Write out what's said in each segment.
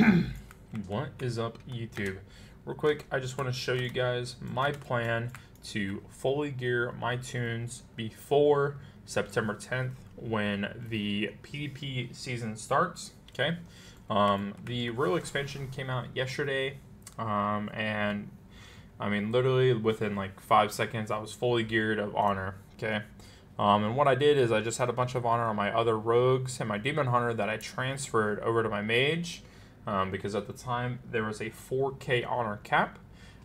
what is up YouTube? Real quick, I just want to show you guys my plan to fully gear my tunes before September 10th when the PvP season starts. Okay, um, the real expansion came out yesterday, um, and I mean literally within like five seconds I was fully geared of honor. Okay, um, and what I did is I just had a bunch of honor on my other rogues and my demon hunter that I transferred over to my mage um, because at the time there was a 4k honor cap.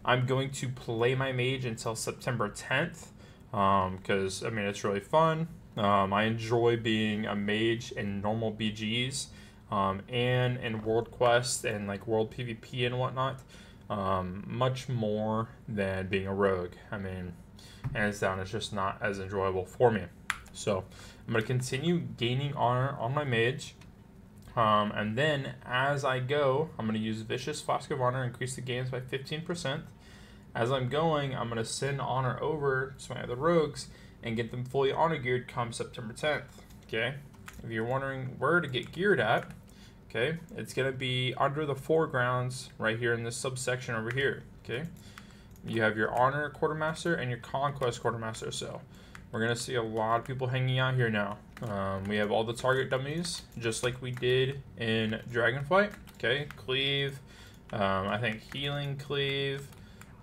I'm going to play my mage until September 10th because um, I mean it's really fun. Um, I enjoy being a mage in normal BGs um, and in World Quest and like World PvP and whatnot um, much more than being a rogue. I mean hands down, it's just not as enjoyable for me. So I'm going to continue gaining honor on my mage. Um, and then as I go, I'm going to use Vicious Flask of Honor, increase the gains by 15%. As I'm going, I'm going to send honor over to my other rogues and get them fully honor geared come September 10th. Okay, if you're wondering where to get geared at, okay, it's going to be under the foregrounds right here in this subsection over here. Okay, you have your honor quartermaster and your conquest quartermaster. So we're gonna see a lot of people hanging out here now. Um, we have all the target dummies, just like we did in Dragonflight. Okay, cleave. Um, I think healing cleave.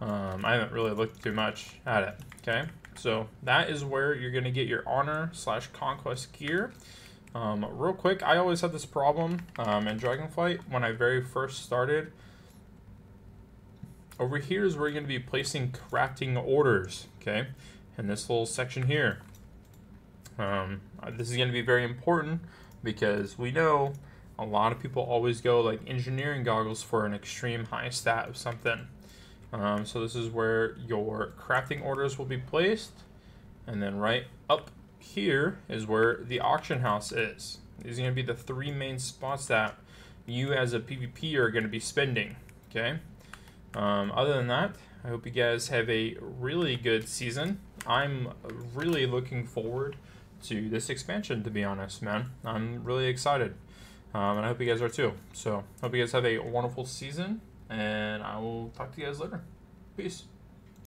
Um, I haven't really looked too much at it. Okay, so that is where you're gonna get your honor slash conquest gear. Um, real quick, I always had this problem um, in Dragonflight when I very first started. Over here is where you're going to be placing crafting orders, okay? In this little section here. Um, this is going to be very important because we know a lot of people always go like engineering goggles for an extreme high stat of something. Um, so this is where your crafting orders will be placed. And then right up here is where the auction house is. These are going to be the three main spots that you as a PvP are going to be spending, okay? Um, other than that, I hope you guys have a really good season. I'm really looking forward to this expansion, to be honest, man. I'm really excited. Um, and I hope you guys are too. So, hope you guys have a wonderful season, and I will talk to you guys later. Peace.